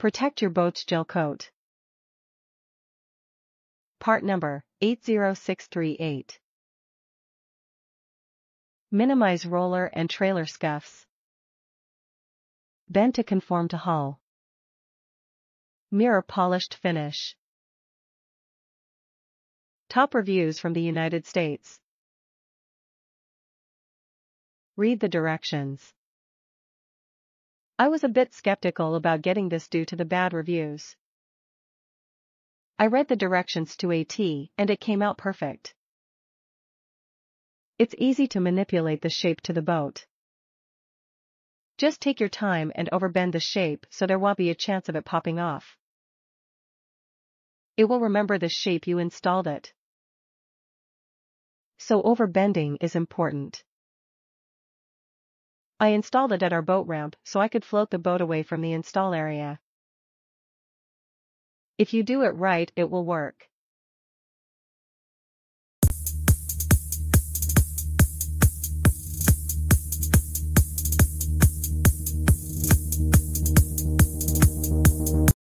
Protect your boat's gel coat. Part number 80638. Minimize roller and trailer scuffs. Bend to conform to hull. Mirror polished finish. Top reviews from the United States. Read the directions. I was a bit skeptical about getting this due to the bad reviews. I read the directions to a T and it came out perfect. It's easy to manipulate the shape to the boat. Just take your time and overbend the shape so there won't be a chance of it popping off. It will remember the shape you installed it. So overbending is important. I installed it at our boat ramp so I could float the boat away from the install area. If you do it right it will work.